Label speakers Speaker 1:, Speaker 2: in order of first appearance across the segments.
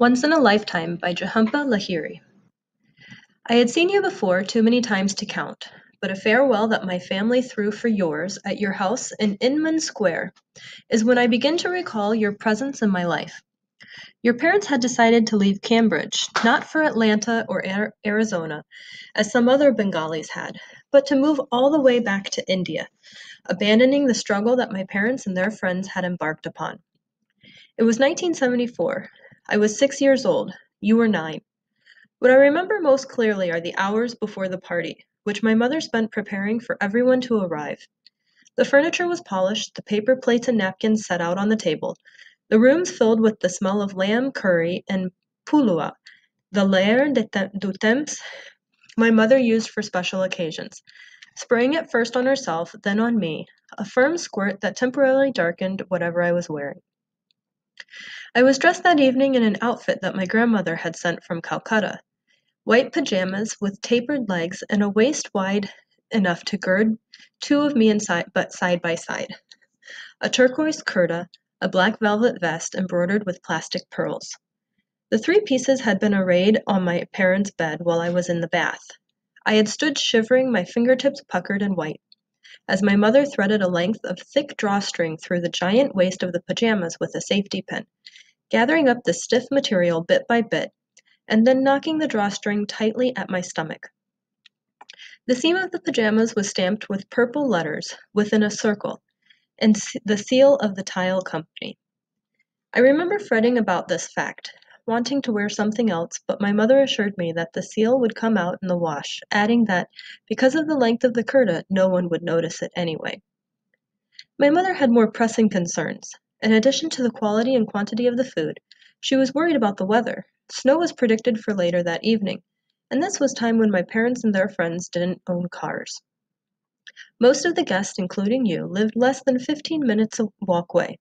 Speaker 1: Once in a Lifetime by Jhumpa Lahiri. I had seen you before too many times to count, but a farewell that my family threw for yours at your house in Inman Square is when I begin to recall your presence in my life. Your parents had decided to leave Cambridge, not for Atlanta or Arizona, as some other Bengalis had, but to move all the way back to India, abandoning the struggle that my parents and their friends had embarked upon. It was 1974, I was six years old, you were nine. What I remember most clearly are the hours before the party, which my mother spent preparing for everyone to arrive. The furniture was polished, the paper plates and napkins set out on the table, the rooms filled with the smell of lamb curry and pulao, the l'air du temps my mother used for special occasions, spraying it first on herself, then on me, a firm squirt that temporarily darkened whatever I was wearing. I was dressed that evening in an outfit that my grandmother had sent from Calcutta white pajamas with tapered legs and a waist wide enough to gird two of me inside, but side by side, a turquoise kurta, a black velvet vest embroidered with plastic pearls. The three pieces had been arrayed on my parents' bed while I was in the bath. I had stood shivering, my fingertips puckered and white, as my mother threaded a length of thick drawstring through the giant waist of the pajamas with a safety pin, gathering up the stiff material bit by bit, and then knocking the drawstring tightly at my stomach. The seam of the pajamas was stamped with purple letters within a circle, and the seal of the tile company. I remember fretting about this fact, wanting to wear something else, but my mother assured me that the seal would come out in the wash, adding that, because of the length of the kurta, no one would notice it anyway. My mother had more pressing concerns. In addition to the quality and quantity of the food, she was worried about the weather. Snow was predicted for later that evening, and this was time when my parents and their friends didn't own cars. Most of the guests, including you, lived less than 15 minutes walk away,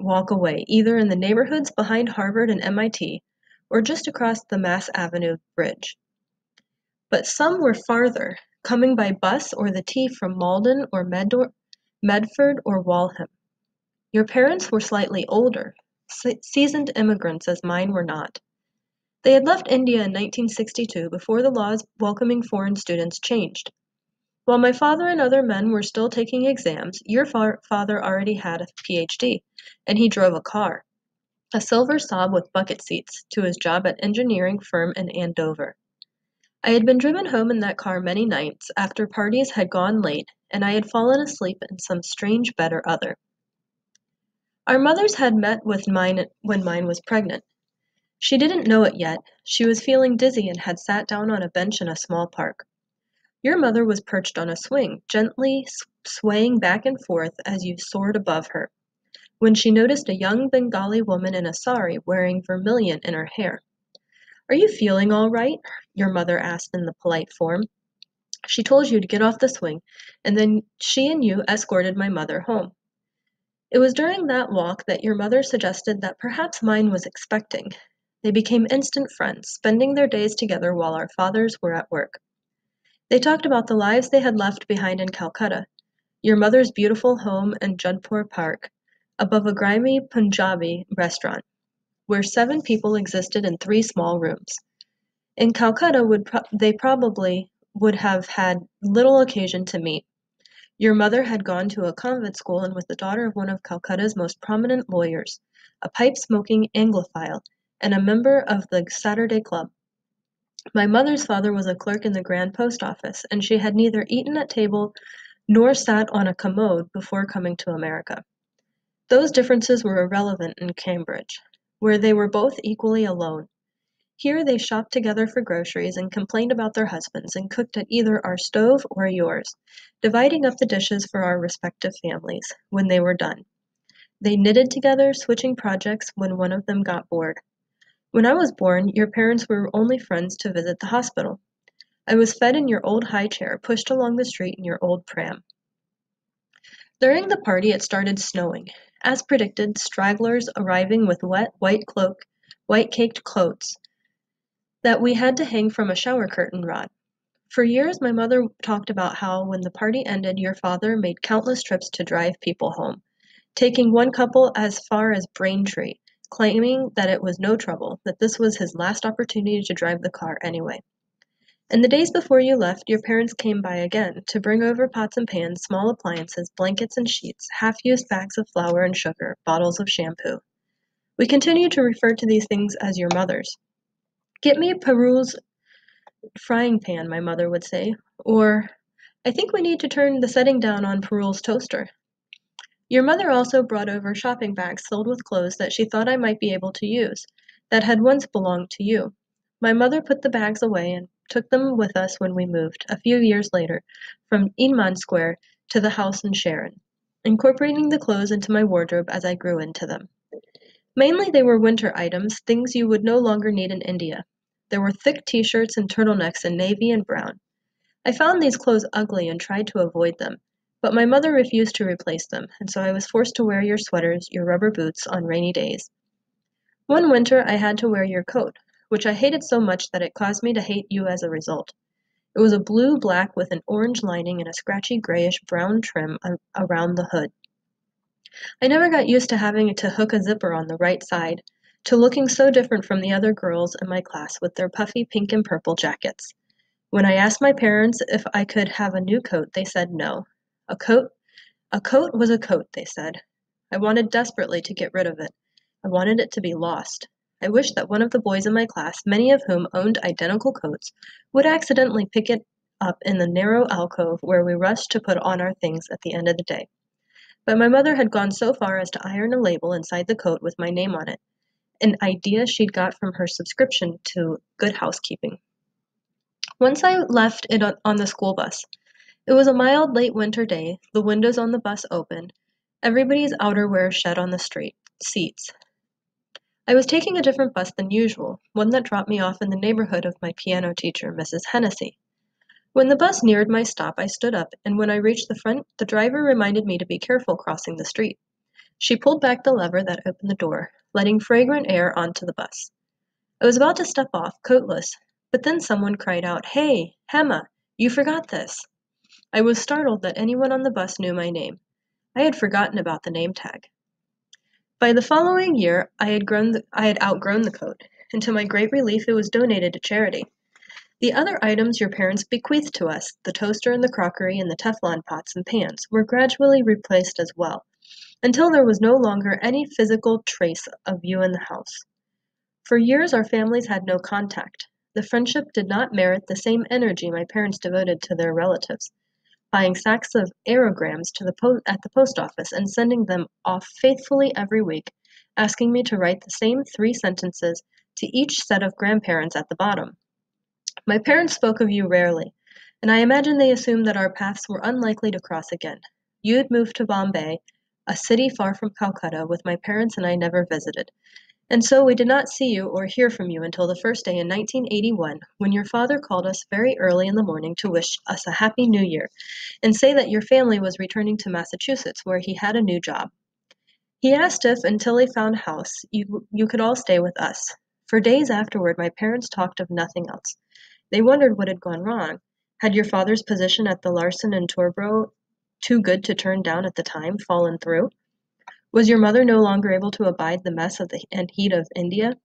Speaker 1: walk away, either in the neighborhoods behind Harvard and MIT or just across the Mass Avenue Bridge. But some were farther, coming by bus or the T from Malden or Medford or Waltham. Your parents were slightly older, seasoned immigrants as mine were not. They had left India in 1962 before the laws welcoming foreign students changed. While my father and other men were still taking exams, your fa- father already had a PhD, and he drove a car, a silver Saab with bucket seats, to his job at engineering firm in Andover. I had been driven home in that car many nights after parties had gone late, and I had fallen asleep in some strange bed or other. Our mothers had met with mine when mine was pregnant. She didn't know it yet. She was feeling dizzy and had sat down on a bench in a small park. Your mother was perched on a swing, gently swaying back and forth as you soared above her, when she noticed a young Bengali woman in a sari wearing vermilion in her hair. Are you feeling all right? Your mother asked in the polite form. She told you to get off the swing, and then she and you escorted my mother home. It was during that walk that your mother suggested that perhaps mine was expecting. They became instant friends, spending their days together while our fathers were at work. They talked about the lives they had left behind in Calcutta, your mother's beautiful home in Jodhpur Park, above a grimy Punjabi restaurant, where seven people existed in three small rooms. In Calcutta, would pro- they probably would have had little occasion to meet, your mother had gone to a convent school and was the daughter of one of Calcutta's most prominent lawyers, a pipe-smoking Anglophile, and a member of the Saturday Club. My mother's father was a clerk in the Grand Post Office, and she had neither eaten at table nor sat on a commode before coming to America. Those differences were irrelevant in Cambridge, where they were both equally alone. Here they shopped together for groceries and complained about their husbands and cooked at either our stove or yours, dividing up the dishes for our respective families when they were done. They knitted together, switching projects when one of them got bored. When I was born, your parents were only friends to visit the hospital. I was fed in your old high chair, pushed along the street in your old pram. During the party, it started snowing. As predicted, stragglers arriving with wet, white cloak, white caked coats, that we had to hang from a shower curtain rod. For years, my mother talked about how, when the party ended, your father made countless trips to drive people home, taking one couple as far as Braintree, claiming that it was no trouble, that this was his last opportunity to drive the car anyway. In the days before you left, your parents came by again to bring over pots and pans, small appliances, blankets and sheets, half used bags of flour and sugar, bottles of shampoo. We continue to refer to these things as your mother's. Get me Parul's frying pan, my mother would say, or I think we need to turn the setting down on Parul's toaster. Your mother also brought over shopping bags filled with clothes that she thought I might be able to use, that had once belonged to you. My mother put the bags away and took them with us when we moved, a few years later, from Inman Square to the house in Sharon, incorporating the clothes into my wardrobe as I grew into them. Mainly they were winter items, things you would no longer need in India. There were thick t-shirts and turtlenecks in navy and brown. I found these clothes ugly and tried to avoid them, but my mother refused to replace them, and so I was forced to wear your sweaters, your rubber boots, on rainy days. One winter I had to wear your coat, which I hated so much that it caused me to hate you as a result. It was a blue black with an orange lining and a scratchy grayish brown trim around the hood. I never got used to having to hook a zipper on the right side, to looking so different from the other girls in my class with their puffy pink and purple jackets. When I asked my parents if I could have a new coat, they said no. A coat? A coat was a coat, they said. I wanted desperately to get rid of it. I wanted it to be lost. I wished that one of the boys in my class, many of whom owned identical coats, would accidentally pick it up in the narrow alcove where we rushed to put on our things at the end of the day. But my mother had gone so far as to iron a label inside the coat with my name on it, an idea she'd got from her subscription to Good Housekeeping. Once I left it on the school bus. It was a mild late winter day, the windows on the bus open, everybody's outerwear shed on the street seats. I was taking a different bus than usual, one that dropped me off in the neighborhood of my piano teacher, Mrs. Hennessy. When the bus neared my stop, I stood up, and when I reached the front, the driver reminded me to be careful crossing the street. She pulled back the lever that opened the door, letting fragrant air onto the bus. I was about to step off, coatless, but then someone cried out, Hey, Hema, you forgot this. I was startled that anyone on the bus knew my name. I had forgotten about the name tag. By the following year, I had, grown the, I had outgrown the coat, and to my great relief, it was donated to charity. The other items your parents bequeathed to us, the toaster and the crockery and the Teflon pots and pans, were gradually replaced as well, until there was no longer any physical trace of you in the house. For years, our families had no contact, the friendship did not merit the same energy my parents devoted to their relatives, buying sacks of aerograms the at the post office and sending them off faithfully every week, asking me to write the same three sentences to each set of grandparents at the bottom. My parents spoke of you rarely, and I imagine they assumed that our paths were unlikely to cross again. You had moved to Bombay, a city far from Calcutta, with my parents and I never visited, and so we did not see you or hear from you until the first day in 1981, when your father called us very early in the morning to wish us a happy new year and say that your family was returning to Massachusetts, where he had a new job. He asked if, until he found a house, you, you could all stay with us. For days afterward, my parents talked of nothing else. They wondered what had gone wrong. Had your father's position at the Larsen and Toubro, too good to turn down at the time, fallen through? Was your mother no longer able to abide the mess of the, and heat of India?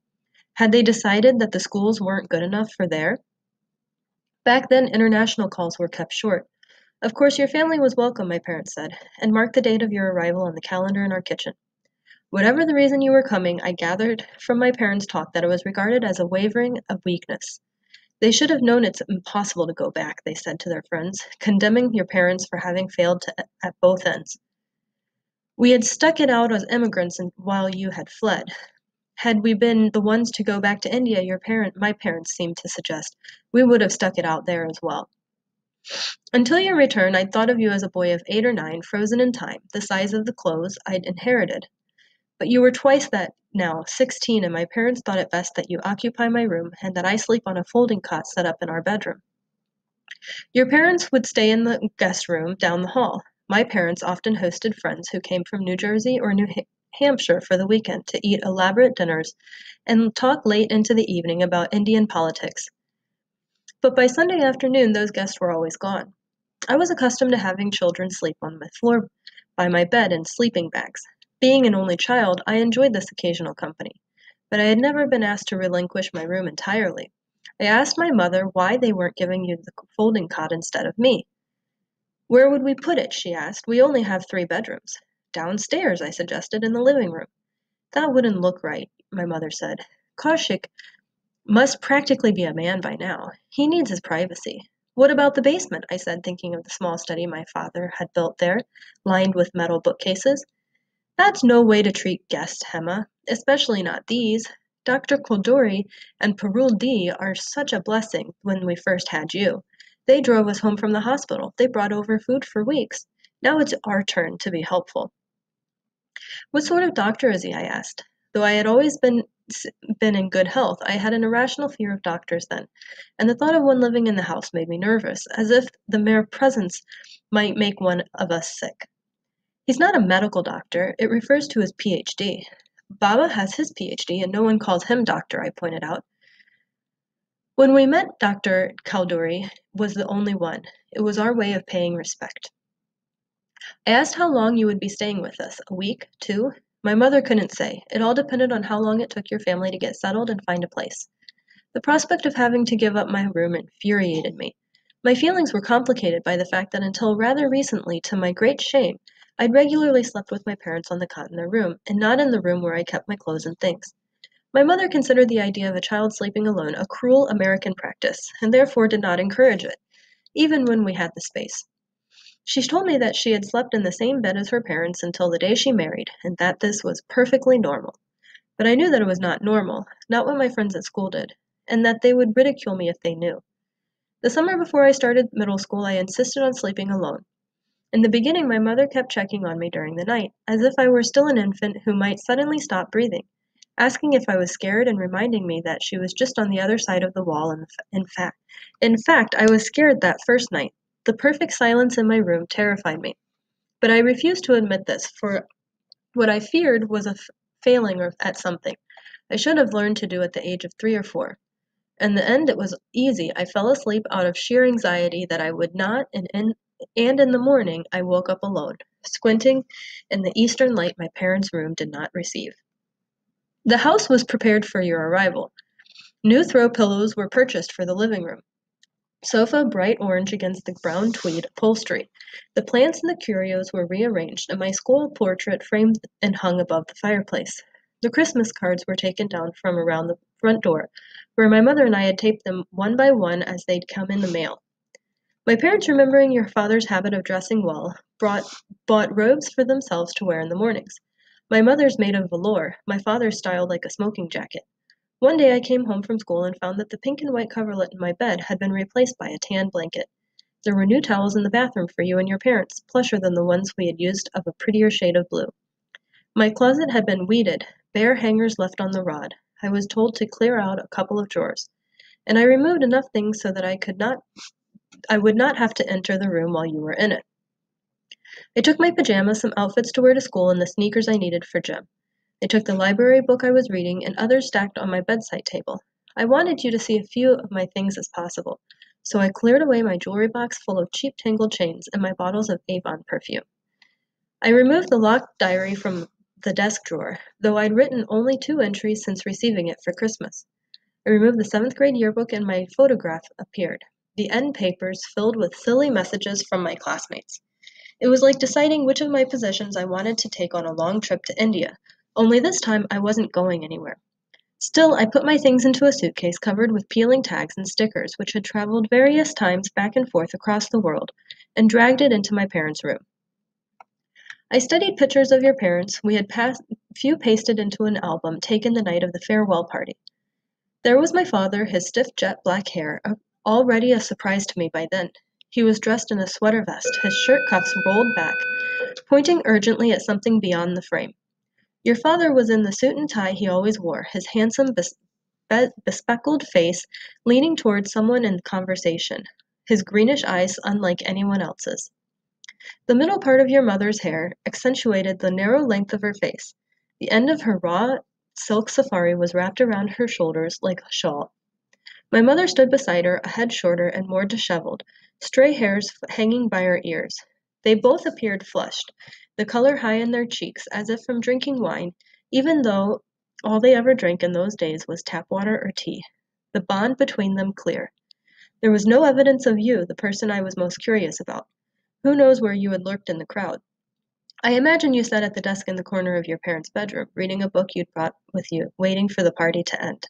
Speaker 1: Had they decided that the schools weren't good enough for there? Back then, international calls were kept short. Of course, your family was welcome, my parents said, and marked the date of your arrival on the calendar in our kitchen. Whatever the reason you were coming, I gathered from my parents' talk that it was regarded as a wavering of weakness. They should have known it's impossible to go back, they said to their friends, condemning your parents for having failed at both ends. We had stuck it out as emigrants and while you had fled. Had we been the ones to go back to India, your parent, my parents seemed to suggest, we would have stuck it out there as well. Until your return, I'd thought of you as a boy of eight or nine, frozen in time, the size of the clothes I'd inherited. But you were twice that now, sixteen, and my parents thought it best that you occupy my room and that I sleep on a folding cot set up in our bedroom. Your parents would stay in the guest room down the hall. My parents often hosted friends who came from New Jersey or New Hampshire for the weekend to eat elaborate dinners and talk late into the evening about Indian politics. But by Sunday afternoon, those guests were always gone. I was accustomed to having children sleep on my floor by my bed in sleeping bags. Being an only child, I enjoyed this occasional company. but I had never been asked to relinquish my room entirely. I asked my mother why they weren't giving you the folding cot instead of me. Where would we put it? she asked. We only have three bedrooms. Downstairs, I suggested, in the living room. That wouldn't look right, my mother said. Kaushik must practically be a man by now. He needs his privacy. What about the basement? I said, thinking of the small study my father had built there, lined with metal bookcases. That's no way to treat guests, Hema, especially not these. Dr. Choudhuri and Parul Di are such a blessing when we first had you. They drove us home from the hospital. They brought over food for weeks. Now it's our turn to be helpful. What sort of doctor is he? I asked. Though I had always been been in good health, I had an irrational fear of doctors then, and the thought of one living in the house made me nervous, as if the mere presence might make one of us sick. He's not a medical doctor, it refers to his PhD. Baba has his PhD, and no one calls him doctor, I pointed out. When we met, Dr. Choudhuri was the only one. It was our way of paying respect. I asked how long you would be staying with us. A week? Two? My mother couldn't say. It all depended on how long it took your family to get settled and find a place. The prospect of having to give up my room infuriated me. My feelings were complicated by the fact that until rather recently, to my great shame, I'd regularly slept with my parents on the cot in their room, and not in the room where I kept my clothes and things. My mother considered the idea of a child sleeping alone a cruel American practice, and therefore did not encourage it, even when we had the space. She told me that she had slept in the same bed as her parents until the day she married, and that this was perfectly normal. But I knew that it was not normal, not what my friends at school did, and that they would ridicule me if they knew. The summer before I started middle school, I insisted on sleeping alone. In the beginning, my mother kept checking on me during the night, as if I were still an infant who might suddenly stop breathing, asking if I was scared and reminding me that she was just on the other side of the wall. And in fact, in fact, I was scared that first night. The perfect silence in my room terrified me. But I refused to admit this, for what I feared was a failing at something I should have learned to do at the age of three or four. In the end, it was easy. I fell asleep out of sheer anxiety that I would not, and in, and in the morning I woke up alone, squinting in the eastern light my parents' room did not receive. The house was prepared for your arrival. New throw pillows were purchased for the living room. Sofa bright orange against the brown tweed upholstery. The plants and the curios were rearranged, and my school portrait framed and hung above the fireplace. The Christmas cards were taken down from around the front door, where my mother and I had taped them one by one as they'd come in the mail. My parents, remembering your father's habit of dressing well, brought, bought robes for themselves to wear in the mornings. My mother's made of velour, my father's styled like a smoking jacket. One day I came home from school and found that the pink and white coverlet in my bed had been replaced by a tan blanket. There were new towels in the bathroom for you and your parents, plusher than the ones we had used of a prettier shade of blue. My closet had been weeded, bare hangers left on the rod. I was told to clear out a couple of drawers, and I removed enough things so that I could not I would not have to enter the room while you were in it. I took my pajamas, some outfits to wear to school, and the sneakers I needed for gym. I took the library book I was reading and others stacked on my bedside table. I wanted you to see a few of my things as possible, so I cleared away my jewelry box full of cheap tangled chains and my bottles of Avon perfume. I removed the locked diary from the desk drawer, though I'd written only two entries since receiving it for Christmas. I removed the seventh grade yearbook and my photograph appeared the end papers filled with silly messages from my classmates. It was like deciding which of my possessions I wanted to take on a long trip to India, only this time I wasn't going anywhere. Still, I put my things into a suitcase covered with peeling tags and stickers which had traveled various times back and forth across the world, and dragged it into my parents' room. I studied pictures of your parents. We had few pasted into an album taken the night of the farewell party. There was my father, his stiff jet black hair, already a surprise to me by then. He was dressed in a sweater vest, his shirt cuffs rolled back, pointing urgently at something beyond the frame. Your father was in the suit and tie he always wore, his handsome, bes- be- bespectacled face leaning toward someone in conversation, his greenish eyes unlike anyone else's. The middle part of your mother's hair accentuated the narrow length of her face. The end of her raw silk sari was wrapped around her shoulders like a shawl. My mother stood beside her, a head shorter and more disheveled, stray hairs hanging by her ears. They both appeared flushed, the color high in their cheeks, as if from drinking wine, even though All they ever drank in those days was tap water or tea. The bond between them clear. There was no evidence of you, the person I was most curious about. Who knows where you had lurked in the crowd? I imagine you sat at the desk in the corner of your parents' bedroom, reading a book you'd brought with you, waiting for the party to end.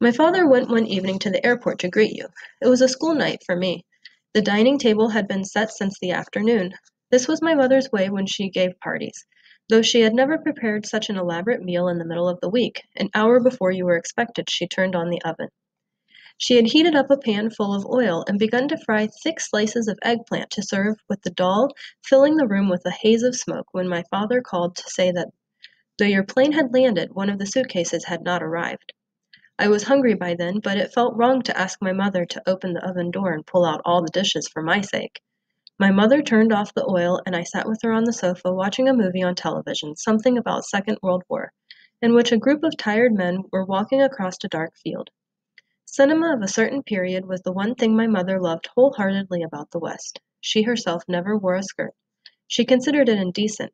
Speaker 1: My father went one evening to the airport to greet you. It was a school night for me. The dining table had been set since the afternoon. This was my mother's way when she gave parties, though she had never prepared such an elaborate meal in the middle of the week. An hour before you were expected, she turned on the oven. She had heated up a pan full of oil and begun to fry thick slices of eggplant to serve with the dal filling the room with a haze of smoke when my father called to say that though your plane had landed, one of the suitcases had not arrived. I was hungry by then, but it felt wrong to ask my mother to open the oven door and pull out all the dishes for my sake. My mother turned off the oil, and I sat with her on the sofa watching a movie on television, something about Second World War, in which a group of tired men were walking across a dark field. Cinema of a certain period was the one thing my mother loved wholeheartedly about the West. She herself never wore a skirt. She considered it indecent,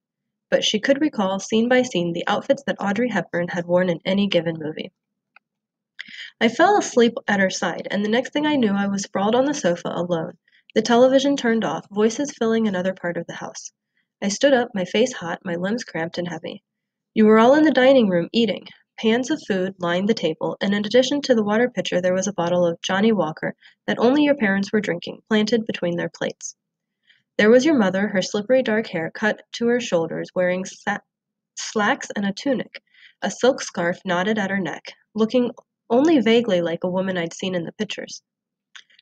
Speaker 1: but she could recall scene by scene the outfits that Audrey Hepburn had worn in any given movie. I fell asleep at her side, and the next thing I knew I was sprawled on the sofa alone, the television turned off, voices filling another part of the house. I stood up, my face hot, my limbs cramped and heavy. You were all in the dining room eating. Pans of food lined the table, and in addition to the water pitcher, there was a bottle of Johnnie Walker that only your parents were drinking, planted between their plates. There was your mother, her slippery dark hair cut to her shoulders, wearing slacks and a tunic, a silk scarf knotted at her neck, looking only vaguely like a woman I'd seen in the pictures.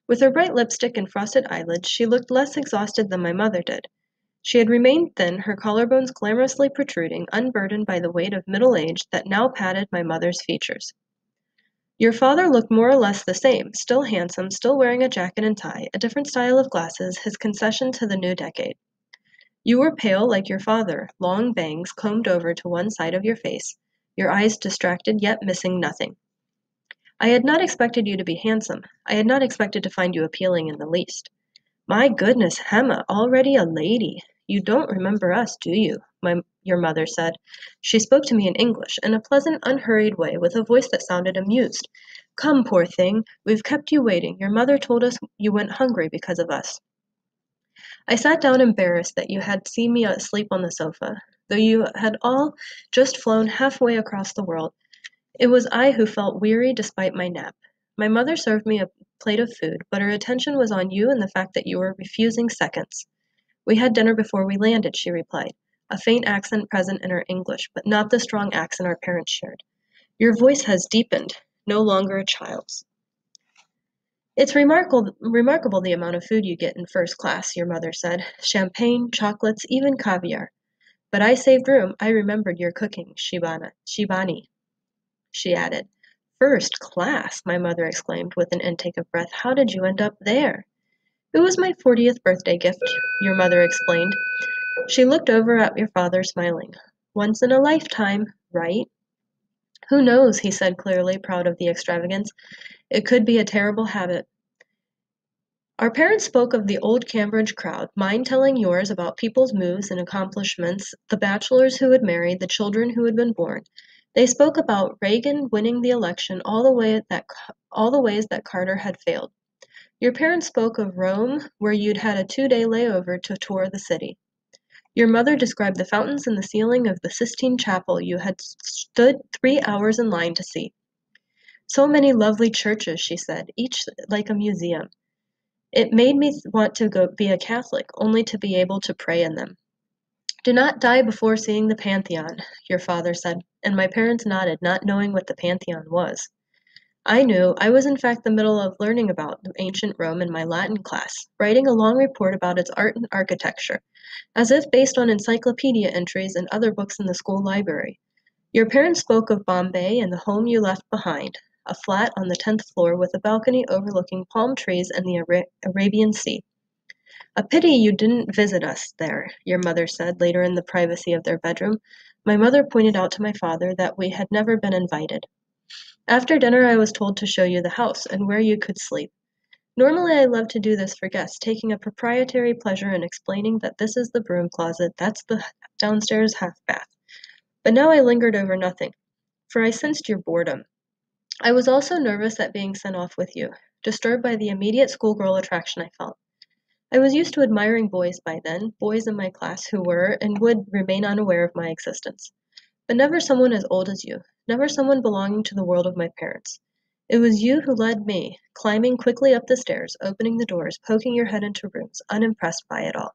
Speaker 1: With her bright lipstick and frosted eyelids, she looked less exhausted than my mother did. She had remained thin, her collarbones glamorously protruding, unburdened by the weight of middle age that now padded my mother's features. Your father looked more or less the same, still handsome, still wearing a jacket and tie, a different style of glasses, his concession to the new decade. You were pale like your father, long bangs combed over to one side of your face, your eyes distracted yet missing nothing. I had not expected you to be handsome. I had not expected to find you appealing in the least. My goodness, Hema, already a lady. You don't remember us, do you? My, your mother said. She spoke to me in English, in a pleasant, unhurried way, with a voice that sounded amused. Come, poor thing, we've kept you waiting. Your mother told us you went hungry because of us. I sat down embarrassed that you had seen me asleep on the sofa, though you had all just flown halfway across the world it was I who felt weary despite my nap. My mother served me a plate of food, but her attention was on you and the fact that you were refusing seconds. We had dinner before we landed, she replied, a faint accent present in her English, but not the strong accent our parents shared. Your voice has deepened, no longer a child's. It's remarkable, remarkable the amount of food you get in first class, your mother said. Champagne, chocolates, even caviar. But I saved room. I remembered your cooking, Shibana, Shibani she added. First class, my mother exclaimed with an intake of breath. How did you end up there? It was my fortieth birthday gift, your mother explained. She looked over at your father, smiling. Once in a lifetime, right? Who knows, he said clearly, proud of the extravagance. It could be a terrible habit. Our parents spoke of the old Cambridge crowd, mine telling yours about people's moves and accomplishments, the bachelors who had married, the children who had been born. They spoke about Reagan winning the election all the way that all the ways that Carter had failed. Your parents spoke of Rome, where you'd had a two-day layover to tour the city. Your mother described the fountains in the ceiling of the Sistine Chapel you had stood three hours in line to see. So many lovely churches, she said, each like a museum. It made me want to go be a Catholic, only to be able to pray in them. Do not die before seeing the Pantheon, your father said, and my parents nodded, not knowing what the Pantheon was. I knew. I was in fact the middle of learning about ancient Rome in my Latin class, writing a long report about its art and architecture, as if based on encyclopedia entries and other books in the school library. Your parents spoke of Bombay and the home you left behind, a flat on the tenth floor with a balcony overlooking palm trees and the Ara- Arabian Sea. A pity you didn't visit us there, your mother said later in the privacy of their bedroom. My mother pointed out to my father that we had never been invited. After dinner, I was told to show you the house and where you could sleep. Normally, I love to do this for guests, taking a proprietary pleasure in explaining that this is the broom closet, that's the downstairs half bath. But now I lingered over nothing. for I sensed your boredom. I was also nervous at being sent off with you, disturbed by the immediate schoolgirl attraction I felt. I was used to admiring boys by then, boys in my class who were and would remain unaware of my existence. But never someone as old as you, never someone belonging to the world of my parents. It was you who led me, climbing quickly up the stairs, opening the doors, poking your head into rooms, unimpressed by it all.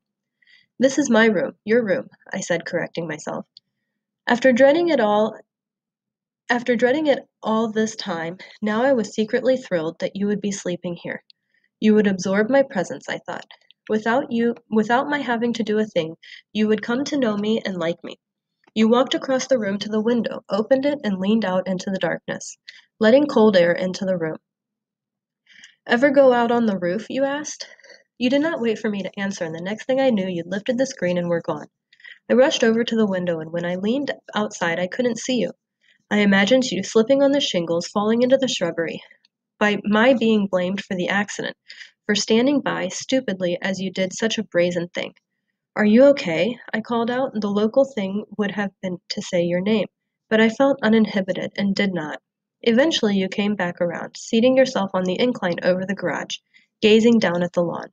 Speaker 1: This is my room, your room, I said, correcting myself. After dreading it all after dreading it all this time, now I was secretly thrilled that you would be sleeping here. You would absorb my presence, I thought. Without you, without my having to do a thing, you would come to know me and like me. You walked across the room to the window, opened it, and leaned out into the darkness, letting cold air into the room. Ever go out on the roof? you asked. You did not wait for me to answer, and the next thing I knew, you'd lifted the screen and were gone. I rushed over to the window, and when I leaned outside, I couldn't see you. I imagined you slipping on the shingles, falling into the shrubbery, by my being blamed for the accident, for standing by, stupidly, as you did such a brazen thing. Are you okay? I called out. The local thing would have been to say your name, but I felt uninhibited and did not. Eventually, you came back around, seating yourself on the incline over the garage, gazing down at the lawn.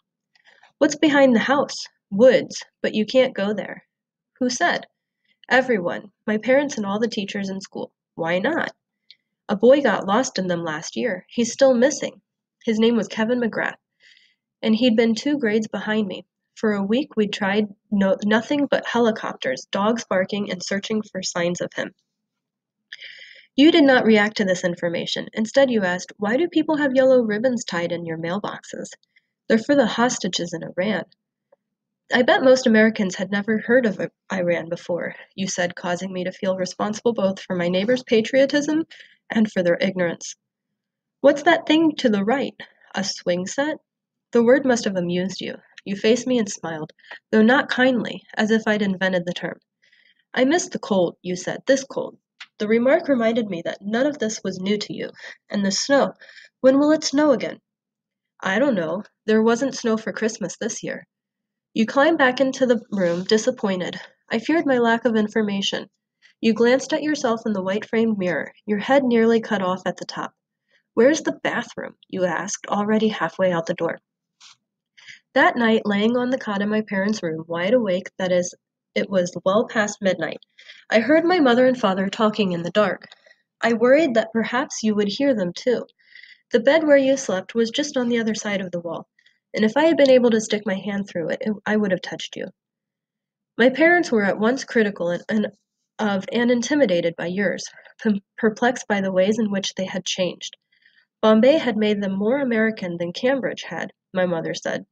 Speaker 1: What's behind the house? Woods, but you can't go there. Who said? Everyone, my parents and all the teachers in school. Why not? A boy got lost in them last year. He's still missing. His name was Kevin McGrath, and he'd been two grades behind me. For a week we'd tried no, nothing but helicopters, dogs barking, and searching for signs of him. You did not react to this information. Instead, you asked, Why do people have yellow ribbons tied in your mailboxes? They're for the hostages in Iran. I bet most Americans had never heard of Iran before, you said, causing me to feel responsible both for my neighbor's patriotism and for their ignorance. What's that thing to the right? A swing set? The word must have amused you. You faced me and smiled, though not kindly, as if I'd invented the term. I miss the cold, you said, this cold. The remark reminded me that none of this was new to you. And the snow. When will it snow again? I don't know. There wasn't snow for Christmas this year. You climbed back into the room, disappointed. I feared my lack of information. You glanced at yourself in the white framed mirror, your head nearly cut off at the top. Where's the bathroom? you asked, already halfway out the door. That night, laying on the cot in my parents' room, wide awake, that is, it was well past midnight, I heard my mother and father talking in the dark. I worried that perhaps you would hear them too. The bed where you slept was just on the other side of the wall, and if I had been able to stick my hand through it, I would have touched you. My parents were at once critical and, and of and intimidated by yours, perplexed by the ways in which they had changed. Bombay had made them more American than Cambridge had, my mother said,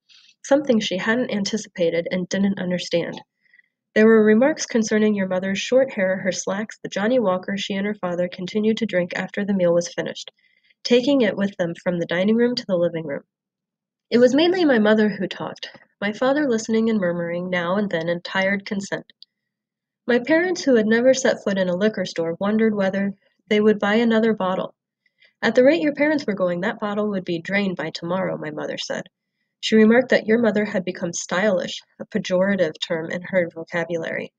Speaker 1: something she hadn't anticipated and didn't understand. There were remarks concerning your mother's short hair, her slacks, the Johnnie Walker she and her father continued to drink after the meal was finished, taking it with them from the dining room to the living room. It was mainly my mother who talked, my father listening and murmuring now and then in tired consent. My parents, who had never set foot in a liquor store, wondered whether they would buy another bottle. At the rate your parents were going, that bottle would be drained by tomorrow, my mother said. She remarked that your mother had become stylish, a pejorative term in her vocabulary,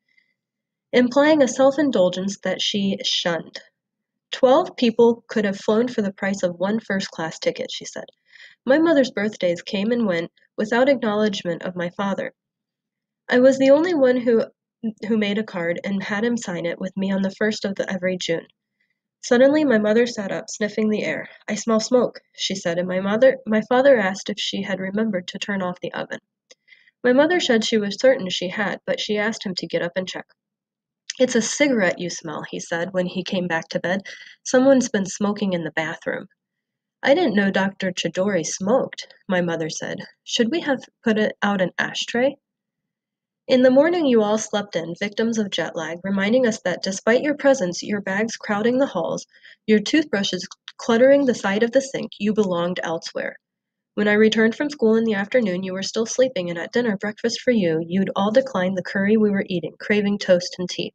Speaker 1: implying a self indulgence that she shunned. Twelve people could have flown for the price of one first class ticket, she said. My mother's birthdays came and went without acknowledgment of my father. I was the only one who who made a card and had him sign it with me on the first of the every June. Suddenly my mother sat up, sniffing the air. I smell smoke, she said, and my mother my father asked if she had remembered to turn off the oven. My mother said she was certain she had, but she asked him to get up and check. It's a cigarette you smell, he said when he came back to bed. Someone's been smoking in the bathroom. I didn't know Dr. Choudhuri smoked, my mother said. Should we have put it out an ashtray? In the morning you all slept in, victims of jet lag, reminding us that despite your presence, your bags crowding the halls, your toothbrushes cluttering the side of the sink, you belonged elsewhere. When I returned from school in the afternoon, you were still sleeping, and at dinner, breakfast for you, you'd all declined the curry we were eating, craving toast and tea.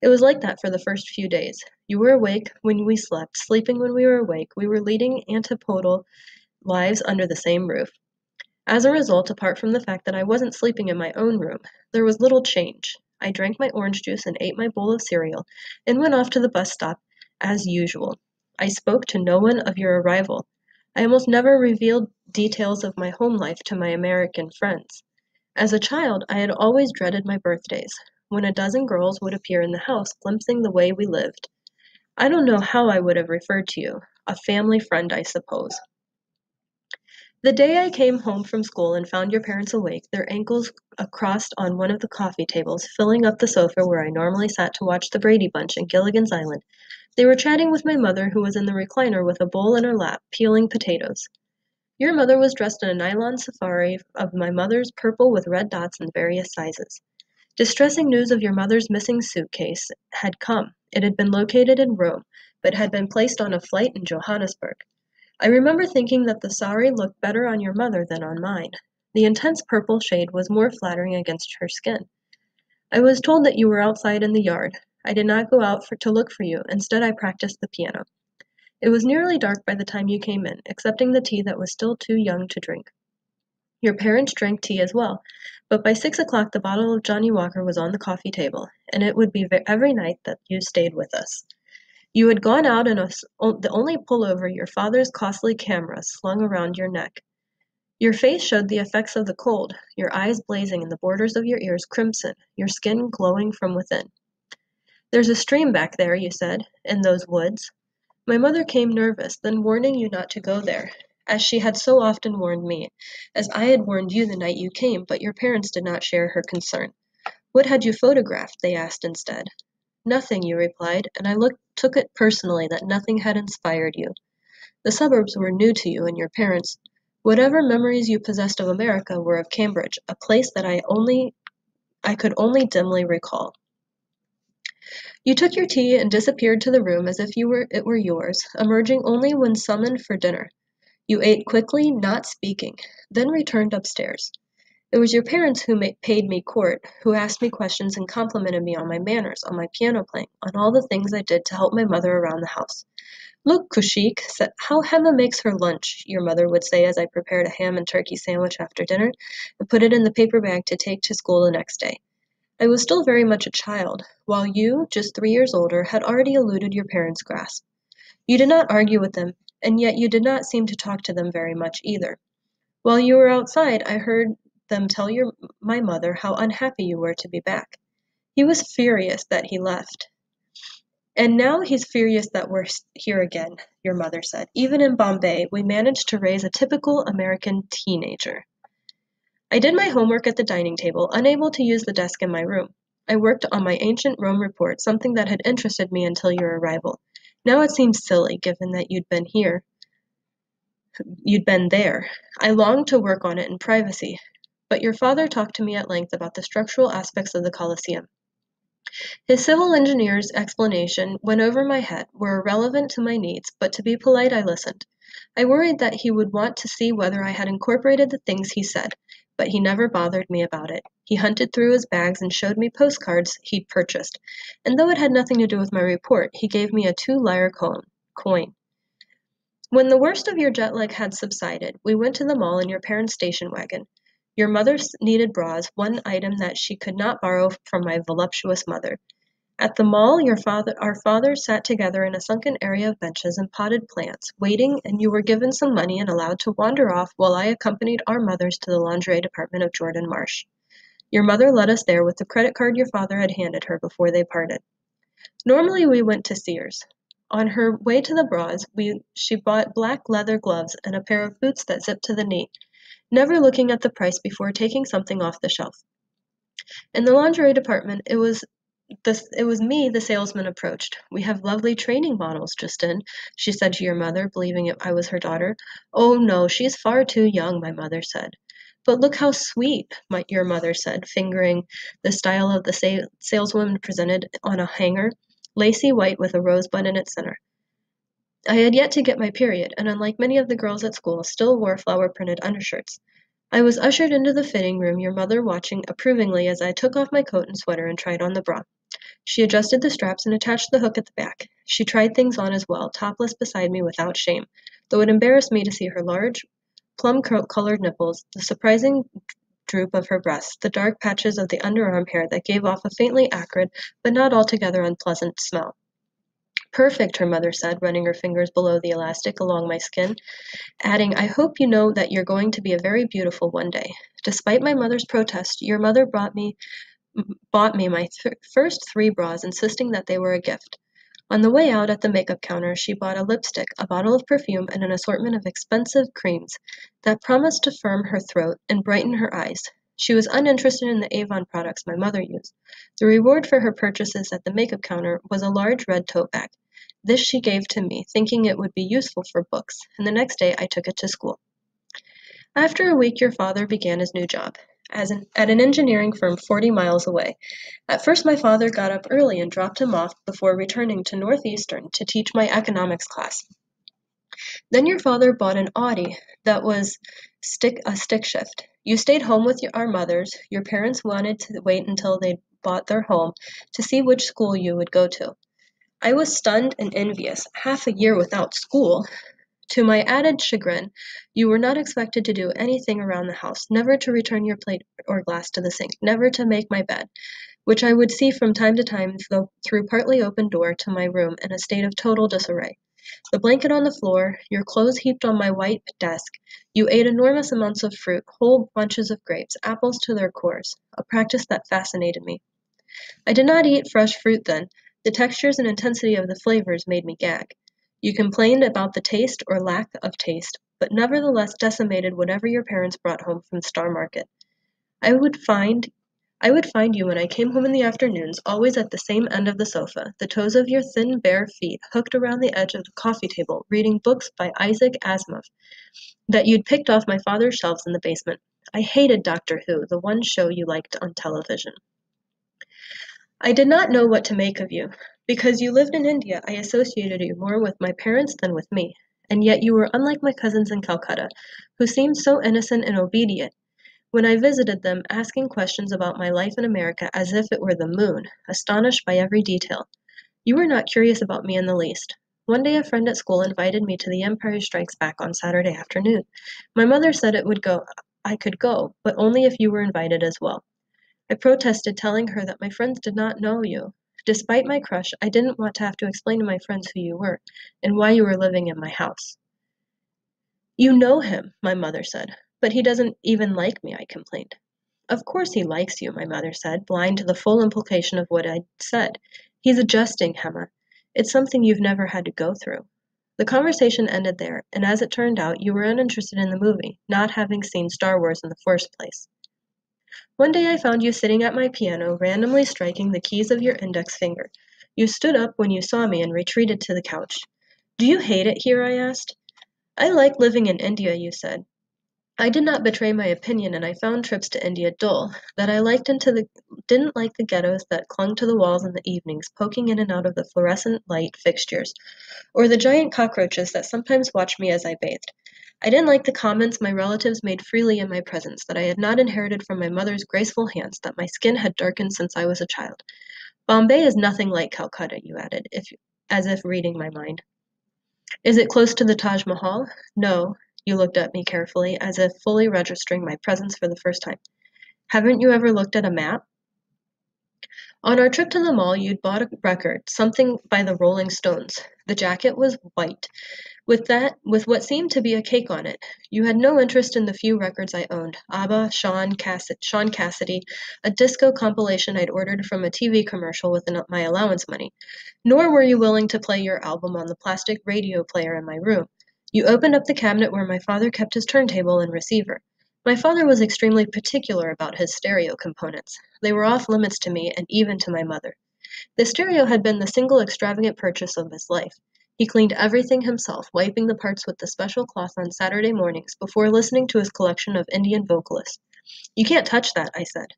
Speaker 1: It was like that for the first few days. You were awake when we slept, sleeping when we were awake. We were leading antipodal lives under the same roof. As a result, apart from the fact that I wasn't sleeping in my own room, there was little change. I drank my orange juice and ate my bowl of cereal, and went off to the bus stop As usual. I spoke to no one of your arrival. I almost never revealed details of my home life to my American friends. As a child, I had always dreaded my birthdays, when a dozen girls would appear in the house glimpsing the way we lived. I don't know how I would have referred to you. A family friend, I suppose. The day I came home from school and found your parents awake, their ankles uh, crossed on one of the coffee tables, filling up the sofa where I normally sat to watch the Brady Bunch and Gilligan's Island, they were chatting with my mother, who was in the recliner with a bowl in her lap, peeling potatoes. Your mother was dressed in a nylon sari of my mother's purple with red dots in various sizes. Distressing news of your mother's missing suitcase had come. It had been located in Rome, but had been placed on a flight in Johannesburg. I remember thinking that the sari looked better on your mother than on mine. The intense purple shade was more flattering against her skin. I was told that you were outside in the yard. I did not go out for, to look for you. Instead, I practiced the piano. It was nearly dark by the time you came in, excepting the tea that was still too young to drink. Your parents drank tea as well, but by six o'clock the bottle of Johnnie Walker was on the coffee table, and it would be every night that you stayed with us. You had gone out in the only pullover your father's costly camera slung around your neck. Your face showed the effects of the cold, your eyes blazing and the borders of your ears crimson, your skin glowing from within. There's a stream back there, you said, in those woods. My mother came nervous, then warning you not to go there, as she had so often warned me, as I had warned you the night you came, but your parents did not share her concern. What had you photographed? they asked instead. Nothing, you replied, and I took it personally that nothing had inspired you. The suburbs were new to you and your parents. Whatever memories you possessed of America were of Cambridge, a place that I only I could only dimly recall. You took your tea and disappeared to the room as if you were it were yours, emerging only when summoned for dinner. You ate quickly, not speaking, then returned upstairs. It was your parents who paid me court, who asked me questions and complimented me on my manners, on my piano playing, on all the things I did to help my mother around the house. Look, Kaushik, how Hema makes her lunch, your mother would say as I prepared a ham and turkey sandwich after dinner and put it in the paper bag to take to school the next day. I was still very much a child, while you, just three years older, had already eluded your parents' grasp. You did not argue with them, and yet you did not seem to talk to them very much either. While you were outside, I heard them tell your my mother how unhappy you were to be back. He was furious that he left. And now he's furious that we're here again, your mother said. Even in Bombay, we managed to raise a typical American teenager. I did my homework at the dining table, unable to use the desk in my room. I worked on my ancient Rome report, something that had interested me until your arrival. Now it seems silly, given that you'd been here. You'd been there. I longed to work on it in privacy, but your father talked to me at length about the structural aspects of the Colosseum. His civil engineer's explanation went over my head, were irrelevant to my needs, but to be polite I listened. I worried that he would want to see whether I had incorporated the things he said, but he never bothered me about it. He hunted through his bags and showed me postcards he'd purchased, and though it had nothing to do with my report, he gave me a two lire coin. When the worst of your jet lag had subsided, we went to the mall in your parents' station wagon. Your mother needed bras, one item that she could not borrow from my voluptuous mother. At the mall, your father, our fathers sat together in a sunken area of benches and potted plants, waiting, and you were given some money and allowed to wander off while I accompanied our mothers to the lingerie department of Jordan Marsh. Your mother led us there with the credit card your father had handed her before they parted. Normally we went to Sears. On her way to the bras, we, she bought black leather gloves and a pair of boots that zipped to the knee, never looking at the price before taking something off the shelf. In the lingerie department, it was it was me the salesman approached. We have lovely training models just in, she said to your mother, believing it, I was her daughter. Oh, no, she's far too young, my mother said. But look how sweet, my, your mother said, fingering the style of the sa- saleswoman presented on a hanger, lacy white with a rosebud in its center. I had yet to get my period, and unlike many of the girls at school, still wore flower printed undershirts. I was ushered into the fitting room, your mother watching approvingly as I took off my coat and sweater and tried on the bra. She adjusted the straps and attached the hook at the back. She tried things on as well, topless beside me without shame, though it embarrassed me to see her large, plum colored nipples, the surprising droop of her breasts, the dark patches of the underarm hair that gave off a faintly acrid but not altogether unpleasant smell. Perfect, her mother said, running her fingers below the elastic along my skin, adding, I hope you know that you're going to be a very beautiful one day. Despite my mother's protest, your mother brought me bought me my th- first three bras, insisting that they were a gift. On the way out at the makeup counter, she bought a lipstick, a bottle of perfume, and an assortment of expensive creams that promised to firm her throat and brighten her eyes. She was uninterested in the Avon products my mother used. The reward for her purchases at the makeup counter was a large red tote bag. This she gave to me, thinking it would be useful for books, and the next day I took it to school. After a week, your father began his new job an, at an engineering firm 40 miles away. At first, my father got up early and dropped him off before returning to Northeastern to teach my economics class. Then your father bought an Audi that was stick a stick shift. You stayed home with your, our mothers. Your parents wanted to wait until they bought their home to see which school you would go to. I was stunned and envious. Half a year without school. To my added chagrin, you were not expected to do anything around the house, never to return your plate or glass to the sink, never to make my bed, which I would see from time to time through partly open door to my room in a state of total disarray. The blanket on the floor, your clothes heaped on my white desk, you ate enormous amounts of fruit, whole bunches of grapes, apples to their cores, a practice that fascinated me. I did not eat fresh fruit then. The textures and intensity of the flavors made me gag. You complained about the taste or lack of taste, but nevertheless decimated whatever your parents brought home from Star Market. I would find I would find you when I came home in the afternoons, always at the same end of the sofa, the toes of your thin, bare feet hooked around the edge of the coffee table, reading books by Isaac Asimov that you'd picked off my father's shelves in the basement. I hated Doctor Who, the one show you liked on television. I did not know what to make of you. Because you lived in India, I associated you more with my parents than with me. And yet you were unlike my cousins in Calcutta, who seemed so innocent and obedient, when I visited them, asking questions about my life in America as if it were the moon, astonished by every detail. You were not curious about me in the least. One day a friend at school invited me to the Empire Strikes Back on Saturday afternoon. My mother said it would go I could go, but only if you were invited as well. I protested, telling her that my friends did not know you. Despite my crush, I didn't want to have to explain to my friends who you were and why you were living in my house. You know him, my mother said. But he doesn't even like me, I complained. Of course he likes you, my mother said, blind to the full implication of what I'd said. He's adjusting, Hema. It's something you've never had to go through. The conversation ended there, and as it turned out, you were uninterested in the movie, not having seen Star Wars in the first place. One day I found you sitting at my piano, randomly striking the keys of your index finger. You stood up when you saw me and retreated to the couch. Do you hate it here? I asked. I like living in India, you said. I did not betray my opinion and I found trips to India dull, that I liked into the didn't like the ghettos that clung to the walls in the evenings, poking in and out of the fluorescent light fixtures, or the giant cockroaches that sometimes watched me as I bathed. I didn't like the comments my relatives made freely in my presence that I had not inherited from my mother's graceful hands, that my skin had darkened since I was a child. Bombay is nothing like Calcutta, you added, if as if reading my mind. Is it close to the Taj Mahal? No, you looked at me carefully, as if fully registering my presence for the first time. Haven't you ever looked at a map? On our trip to the mall, you'd bought a record, something by the Rolling Stones. The jacket was white, with that with what seemed to be a cake on it. You had no interest in the few records I owned. ABBA, Sean, Cass- Shaun Cassidy, a disco compilation I'd ordered from a TV commercial with my allowance money. Nor were you willing to play your album on the plastic radio player in my room. You opened up the cabinet where my father kept his turntable and receiver. My father was extremely particular about his stereo components. They were off limits to me and even to my mother. The stereo had been the single extravagant purchase of his life. He cleaned everything himself, wiping the parts with the special cloth on Saturday mornings before listening to his collection of Indian vocalists. You can't touch that, I said.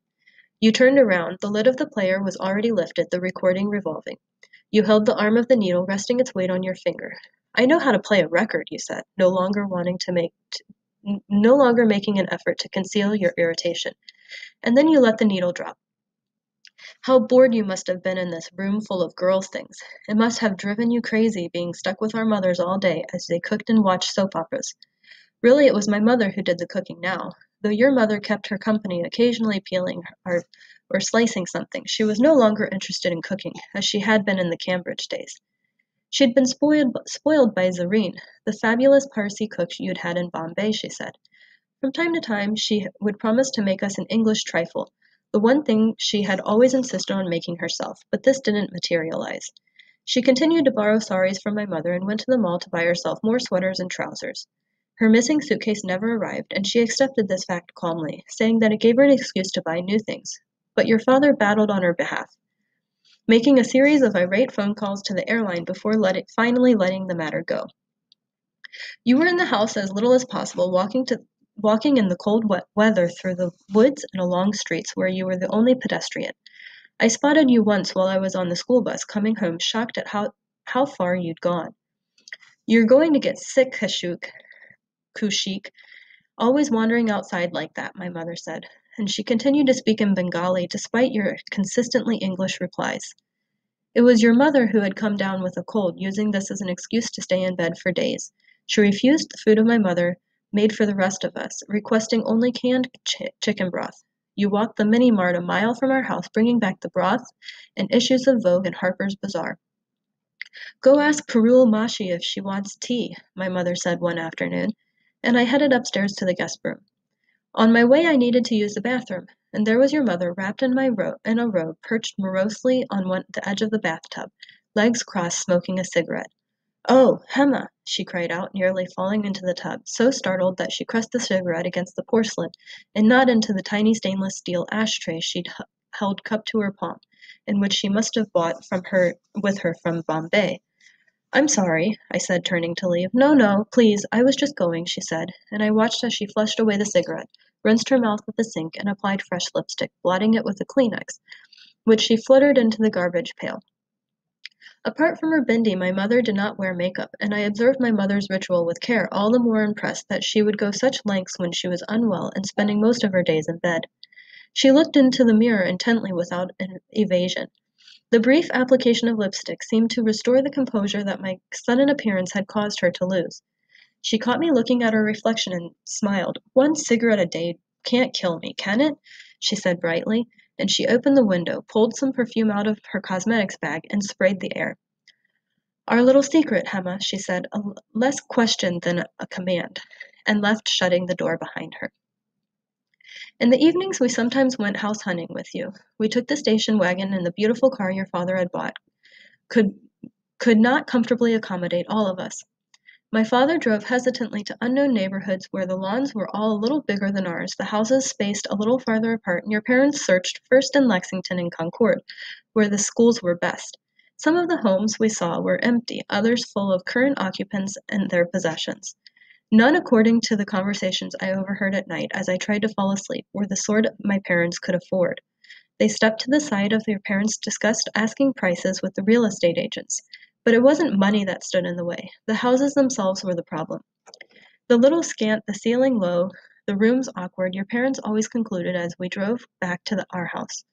Speaker 1: You turned around. The lid of the player was already lifted, the recording revolving. You held the arm of the needle resting its weight on your finger. I know how to play a record, you said, no longer wanting to make no longer making an effort to conceal your irritation. And then you let the needle drop. How bored you must have been in this room full of girls' things. It must have driven you crazy being stuck with our mothers all day as they cooked and watched soap operas. Really, it was my mother who did the cooking now. Though your mother kept her company occasionally peeling or, or slicing something, she was no longer interested in cooking, as she had been in the Cambridge days. She'd been spoiled, spoiled by Zareen, the fabulous Parsi cook you'd had in Bombay, she said. From time to time, she would promise to make us an English trifle, the one thing she had always insisted on making herself, but this didn't materialize. She continued to borrow saris from my mother and went to the mall to buy herself more sweaters and trousers. Her missing suitcase never arrived, and she accepted this fact calmly, saying that it gave her an excuse to buy new things. But your father battled on her behalf making a series of irate phone calls to the airline before finally letting the matter go. You were in the house as little as possible, walking to walking in the cold wet weather through the woods and along streets where you were the only pedestrian. I spotted you once while I was on the school bus coming home, shocked at how how far you'd gone. You're going to get sick, Kashuk, Kushik, always wandering outside like that, my mother said and she continued to speak in Bengali despite your consistently English replies. It was your mother who had come down with a cold, using this as an excuse to stay in bed for days. She refused the food of my mother, made for the rest of us, requesting only canned ch- chicken broth. You walked the mini mart a mile from our house, bringing back the broth and issues of Vogue and Harper's Bazaar. Go ask Parul Mashi if she wants tea, my mother said one afternoon, and I headed upstairs to the guest room. On my way I needed to use the bathroom, and there was your mother wrapped in my ro- in a robe, perched morosely on one, the edge of the bathtub, legs crossed, smoking a cigarette. Oh, Hema! she cried out, nearly falling into the tub, so startled that she crushed the cigarette against the porcelain and not into the tiny stainless steel ashtray she'd h- held cupped to her palm, and which she must have bought from her with her from Bombay. I'm sorry, I said, turning to leave. No, no, please, I was just going, she said, and I watched as she flushed away the cigarette, rinsed her mouth with the sink, and applied fresh lipstick, blotting it with a Kleenex, which she fluttered into the garbage pail. Apart from her bindi, my mother did not wear makeup, and I observed my mother's ritual with care, all the more impressed that she would go such lengths when she was unwell and spending most of her days in bed. She looked into the mirror intently without evasion. The brief application of lipstick seemed to restore the composure that my sudden appearance had caused her to lose. She caught me looking at her reflection and smiled. One cigarette a day can't kill me, can it? she said brightly, and she opened the window, pulled some perfume out of her cosmetics bag, and sprayed the air. Our little secret, Hema, she said, less question than a command, and left shutting the door behind her. In the evenings we sometimes went house hunting with you. We took the station wagon and the beautiful car your father had bought. Could could not comfortably accommodate all of us. My father drove hesitantly to unknown neighborhoods where the lawns were all a little bigger than ours, the houses spaced a little farther apart, and your parents searched first in Lexington and Concord, where the schools were best. Some of the homes we saw were empty, others full of current occupants and their possessions. None, according to the conversations I overheard at night as I tried to fall asleep, were the sort my parents could afford. They stepped to the side of their parents' discussed asking prices with the real estate agents. But it wasn't money that stood in the way. The houses themselves were the problem. The little scant, the ceiling low, the rooms awkward, your parents always concluded as we drove back to the, our house.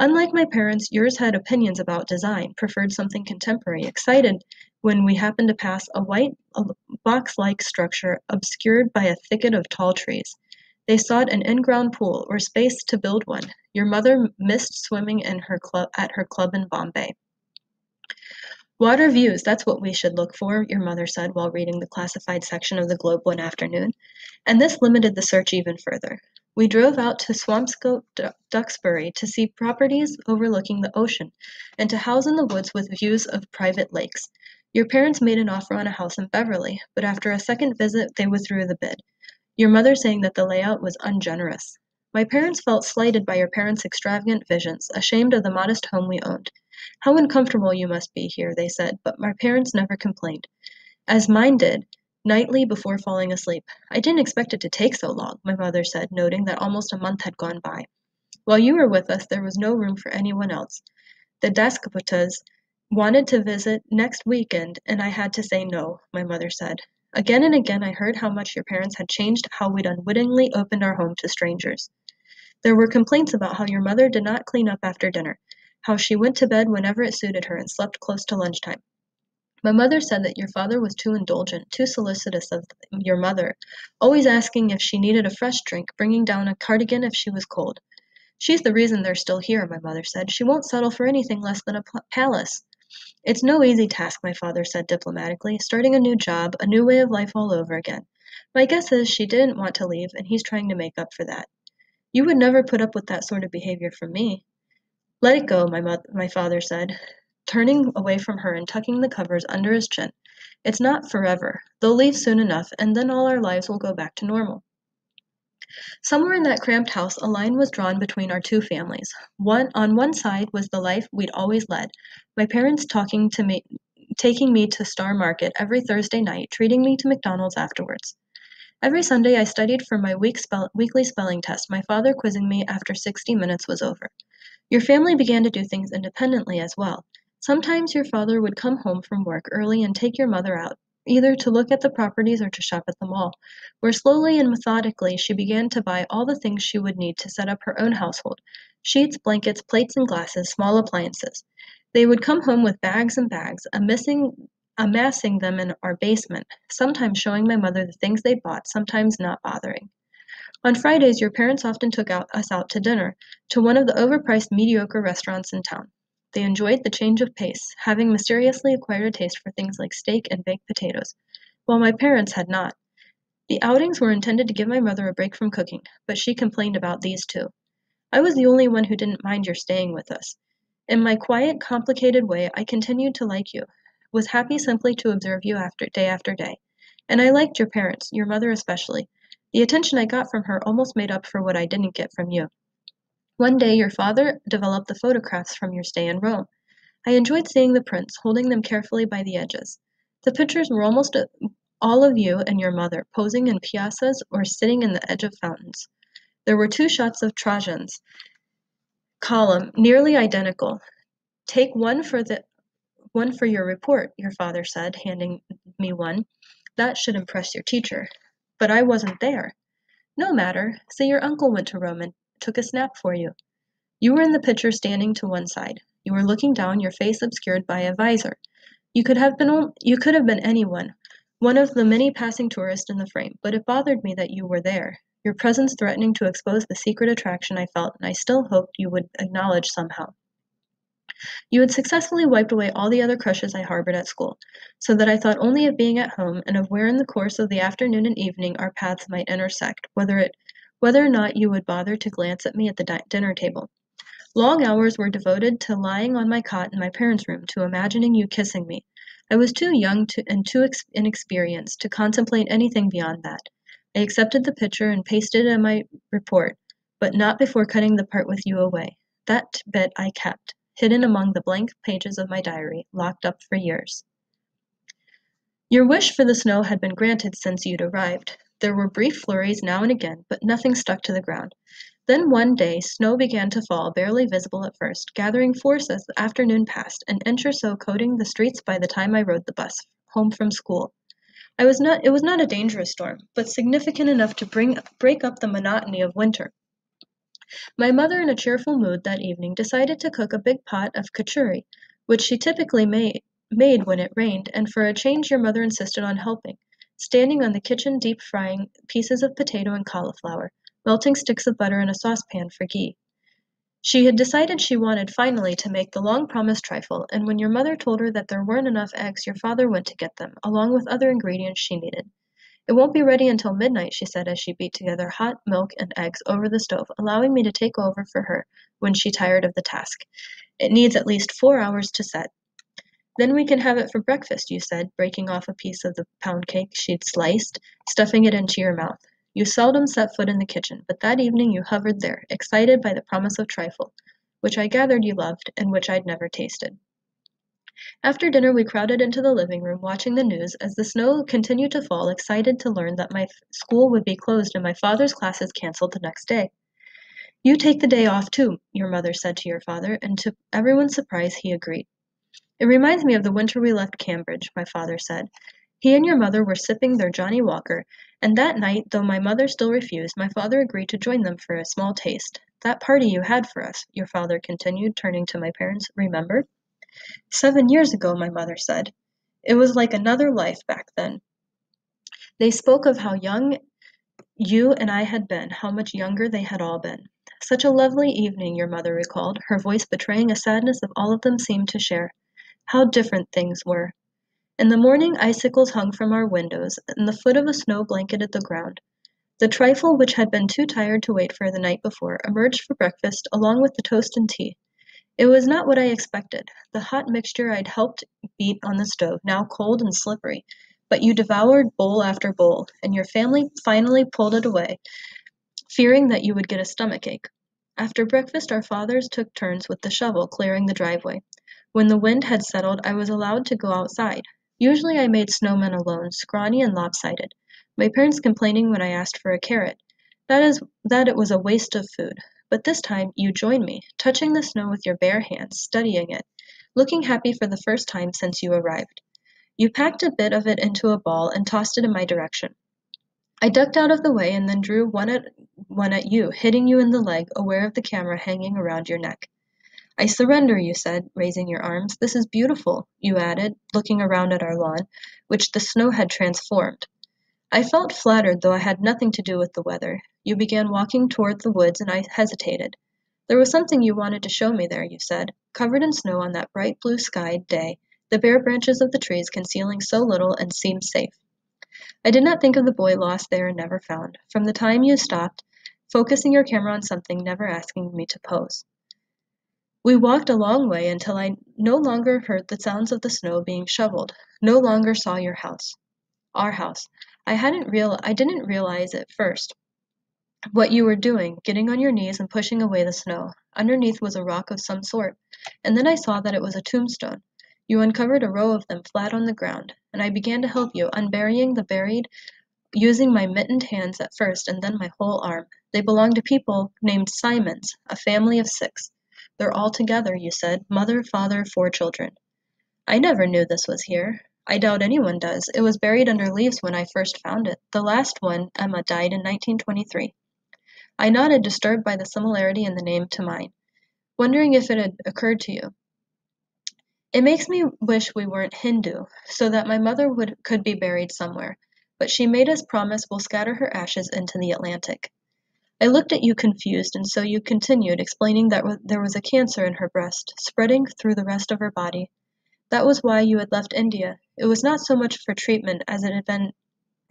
Speaker 1: Unlike my parents, yours had opinions about design, preferred something contemporary, excited when we happened to pass a white box-like structure obscured by a thicket of tall trees. They sought an in-ground pool or space to build one. Your mother missed swimming in her club at her club in Bombay. Water views, that's what we should look for, your mother said while reading the classified section of the Globe one afternoon, and this limited the search even further. We drove out to Swampscott, Duxbury to see properties overlooking the ocean and to house in the woods with views of private lakes. Your parents made an offer on a house in Beverly, but after a second visit they withdrew the bid, your mother saying that the layout was ungenerous. My parents felt slighted by your parents' extravagant visions, ashamed of the modest home we owned. How uncomfortable you must be here, they said, but my parents never complained. As mine did, nightly before falling asleep. I didn't expect it to take so long, my mother said, noting that almost a month had gone by. While you were with us, there was no room for anyone else. The Dasguptas wanted to visit next weekend, and I had to say no, my mother said. Again and again I heard how much your parents had changed how we'd unwittingly opened our home to strangers. There were complaints about how your mother did not clean up after dinner, how she went to bed whenever it suited her and slept close to lunchtime. My mother said that your father was too indulgent, too solicitous of your mother, always asking if she needed a fresh drink, bringing down a cardigan if she was cold. She's the reason they're still here, my mother said. She won't settle for anything less than a palace. It's no easy task, my father said diplomatically, starting a new job, a new way of life all over again. My guess is she didn't want to leave, and he's trying to make up for that. You would never put up with that sort of behavior from me. Let it go, my, father said, turning away from her and tucking the covers under his chin. It's not forever. They'll leave soon enough, and then all our lives will go back to normal. Somewhere in that cramped house, a line was drawn between our two families. One on one side was the life we'd always led, my parents talking to me, taking me to Star Market every Thursday night, treating me to McDonald's afterwards. Every Sunday I studied for my week spell, weekly spelling test, my father quizzing me after 60 minutes was over. Your family began to do things independently as well. Sometimes your father would come home from work early and take your mother out, either to look at the properties or to shop at the mall, where slowly and methodically she began to buy all the things she would need to set up her own household sheets, blankets, plates and glasses, small appliances. They would come home with bags and bags, amassing, amassing them in our basement, sometimes showing my mother the things they bought, sometimes not bothering. On Fridays, your parents often took out, us out to dinner, to one of the overpriced mediocre restaurants in town. They enjoyed the change of pace, having mysteriously acquired a taste for things like steak and baked potatoes, while my parents had not. The outings were intended to give my mother a break from cooking, but she complained about these too. I was the only one who didn't mind your staying with us. In my quiet, complicated way, I continued to like you, was happy simply to observe you after day after day. And I liked your parents, your mother especially. The attention I got from her almost made up for what I didn't get from you. One day your father developed the photographs from your stay in Rome. I enjoyed seeing the prints, holding them carefully by the edges. The pictures were almost uh, all of you and your mother, posing in piazzas or sitting in the edge of fountains. There were two shots of Trajan's column, nearly identical. Take one for the one for your report, your father said, handing me one. That should impress your teacher. But I wasn't there. No matter. Say your uncle went to Rome and took a snap for you. You were in the picture standing to one side. You were looking down, your face obscured by a visor. You could have been you could have been anyone, one of the many passing tourists in the frame, but it bothered me that you were there, your presence threatening to expose the secret attraction I felt, and I still hoped you would acknowledge somehow. You had successfully wiped away all the other crushes I harbored at school, so that I thought only of being at home and of where in the course of the afternoon and evening our paths might intersect, whether it whether or not you would bother to glance at me at the di- dinner table. Long hours were devoted to lying on my cot in my parents' room, to imagining you kissing me. I was too young to, and too ex- inexperienced to contemplate anything beyond that. I accepted the picture and pasted it in my report, but not before cutting the part with you away. That bit I kept, hidden among the blank pages of my diary, locked up for years. Your wish for the snow had been granted since you'd arrived. There were brief flurries now and again, but nothing stuck to the ground. Then one day snow began to fall, barely visible at first, gathering force as the afternoon passed, an inch or so coating the streets by the time I rode the bus home from school. I was not it was not a dangerous storm, but significant enough to bring break up the monotony of winter. My mother, in a cheerful mood that evening, decided to cook a big pot of khichuri, which she typically made, when it rained, and for a change your mother insisted on helping standing on the kitchen deep frying pieces of potato and cauliflower, melting sticks of butter in a saucepan for ghee. She had decided she wanted finally to make the long promised trifle, and when your mother told her that there weren't enough eggs, your father went to get them, along with other ingredients she needed. It won't be ready until midnight, she said as she beat together hot milk and eggs over the stove, allowing me to take over for her when she tired of the task. It needs at least four hours to set. Then we can have it for breakfast, you said, breaking off a piece of the pound cake she'd sliced, stuffing it into your mouth. You seldom set foot in the kitchen, but that evening you hovered there, excited by the promise of trifle, which I gathered you loved, and which I'd never tasted. After dinner, we crowded into the living room, watching the news as the snow continued to fall, excited to learn that my school would be closed and my father's classes canceled the next day. You take the day off too, your mother said to your father, and to everyone's surprise, he agreed. It reminds me of the winter we left Cambridge, my father said. He and your mother were sipping their Johnnie Walker, and that night, though my mother still refused, my father agreed to join them for a small taste. That party you had for us, your father continued, turning to my parents, remembered? Seven years ago, my mother said. It was like another life back then. They spoke of how young you and I had been, how much younger they had all been. Such a lovely evening, your mother recalled, her voice betraying a sadness that all of them seemed to share. How different things were! In the morning icicles hung from our windows, and the foot of a snow blanketed the ground. The trifle which had been too tired to wait for the night before emerged for breakfast along with the toast and tea. It was not what I expected, the hot mixture I'd helped beat on the stove, now cold and slippery, but you devoured bowl after bowl, and your family finally pulled it away, fearing that you would get a stomach ache. After breakfast, our fathers took turns with the shovel clearing the driveway. When the wind had settled, I was allowed to go outside. Usually I made snowmen alone, scrawny and lopsided, my parents complaining when I asked for a carrot. That is that it was a waste of food. But this time you joined me, touching the snow with your bare hands, studying it, looking happy for the first time since you arrived. You packed a bit of it into a ball and tossed it in my direction. I ducked out of the way and then drew one at one at you, hitting you in the leg, aware of the camera hanging around your neck. I surrender, you said, raising your arms. This is beautiful, you added, looking around at our lawn, which the snow had transformed. I felt flattered, though I had nothing to do with the weather. You began walking toward the woods, and I hesitated. There was something you wanted to show me there, you said. Covered in snow on that bright blue skied day, the bare branches of the trees concealing so little and seemed safe. I did not think of the boy lost there and never found, from the time you stopped, focusing your camera on something, never asking me to pose. We walked a long way until I no longer heard the sounds of the snow being shoveled, no longer saw your house. Our house. I hadn't real I didn't realize at first what you were doing, getting on your knees and pushing away the snow. Underneath was a rock of some sort, and then I saw that it was a tombstone. You uncovered a row of them flat on the ground, and I began to help you, unburying the buried, using my mittened hands at first and then my whole arm. They belong to people named Simons, a family of six. They're all together, you said, mother, father, four children. I never knew this was here. I doubt anyone does. It was buried under leaves when I first found it. The last one, Emma, died in 1923. I nodded, disturbed by the similarity in the name to mine, wondering if it had occurred to you. It makes me wish we weren't Hindu, so that my mother would could be buried somewhere, but she made us promise we'll scatter her ashes into the Atlantic. I looked at you confused, and so you continued, explaining that there was a cancer in her breast, spreading through the rest of her body. That was why you had left India. It was not so much for treatment as it had been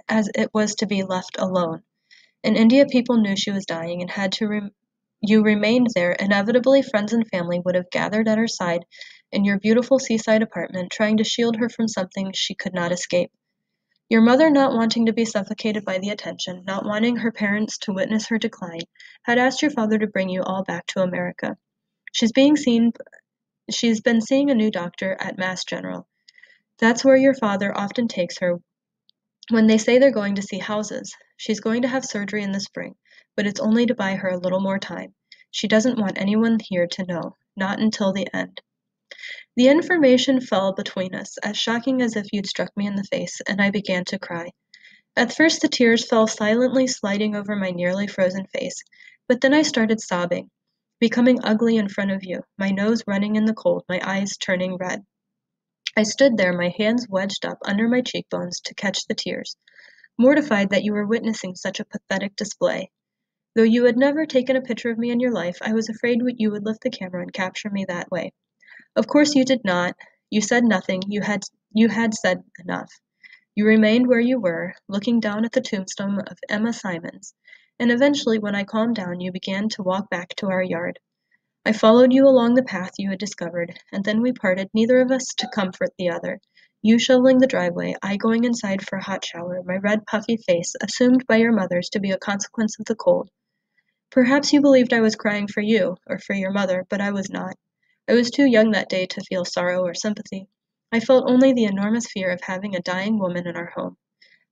Speaker 1: as it was to be left alone. In India people knew she was dying and had to you remained there, inevitably friends and family would have gathered at her side in your beautiful seaside apartment, trying to shield her from something she could not escape. Your mother, not wanting to be suffocated by the attention, not wanting her parents to witness her decline, had asked your father to bring you all back to America. She's being seen she's been seeing a new doctor at Mass General. That's where your father often takes her when they say they're going to see houses. She's going to have surgery in the spring, but it's only to buy her a little more time. She doesn't want anyone here to know, not until the end. The information fell between us, as shocking as if you'd struck me in the face, and I began to cry. At first the tears fell silently sliding over my nearly frozen face, but then I started sobbing, becoming ugly in front of you, my nose running in the cold, my eyes turning red. I stood there, my hands wedged up under my cheekbones to catch the tears, mortified that you were witnessing such a pathetic display. Though you had never taken a picture of me in your life, I was afraid you would lift the camera and capture me that way. Of course you did not. You said nothing. You had you had said enough. You remained where you were, looking down at the tombstone of Emma Simons, and eventually when I calmed down you began to walk back to our yard. I followed you along the path you had discovered, and then we parted, neither of us to comfort the other. You shoveling the driveway, I going inside for a hot shower, my red puffy face assumed by your mothers to be a consequence of the cold. Perhaps you believed I was crying for you, or for your mother, but I was not. I was too young that day to feel sorrow or sympathy. I felt only the enormous fear of having a dying woman in our home.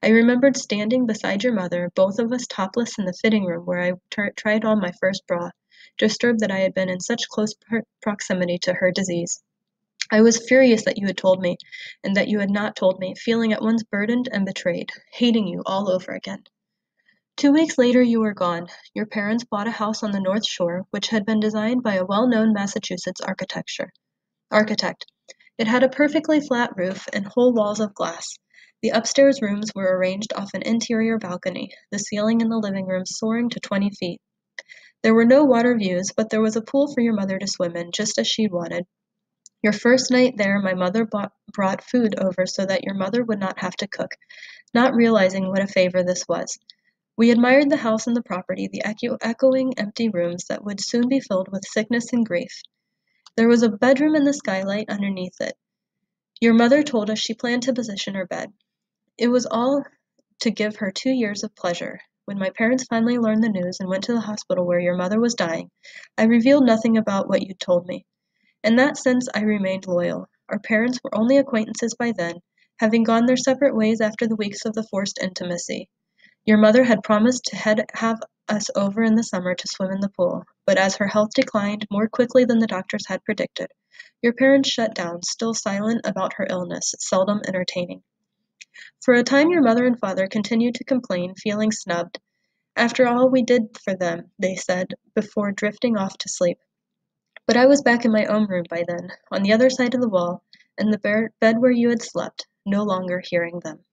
Speaker 1: I remembered standing beside your mother, both of us topless in the fitting room where I tried on my first bra, disturbed that I had been in such close proximity to her disease. I was furious that you had told me, and that you had not told me, feeling at once burdened and betrayed, hating you all over again. Two weeks later you were gone. Your parents bought a house on the North Shore, which had been designed by a well-known Massachusetts architecture architect. It had a perfectly flat roof and whole walls of glass. The upstairs rooms were arranged off an interior balcony, the ceiling in the living room soaring to twenty feet. There were no water views, but there was a pool for your mother to swim in, just as she wanted. Your first night there my mother bought, brought food over so that your mother would not have to cook, not realizing what a favor this was. We admired the house and the property, the echo- echoing empty rooms that would soon be filled with sickness and grief. There was a bedroom in the skylight underneath it. Your mother told us she planned to position her bed. It was all to give her two years of pleasure. When my parents finally learned the news and went to the hospital where your mother was dying, I revealed nothing about what you'd told me. In that sense, I remained loyal. Our parents were only acquaintances by then, having gone their separate ways after the weeks of the forced intimacy. Your mother had promised to head, have us over in the summer to swim in the pool, but as her health declined more quickly than the doctors had predicted, your parents shut down, still silent about her illness, seldom entertaining. For a time your mother and father continued to complain, feeling snubbed. After all we did for them, they said, before drifting off to sleep. But I was back in my own room by then, on the other side of the wall, in the bed where you had slept, no longer hearing them.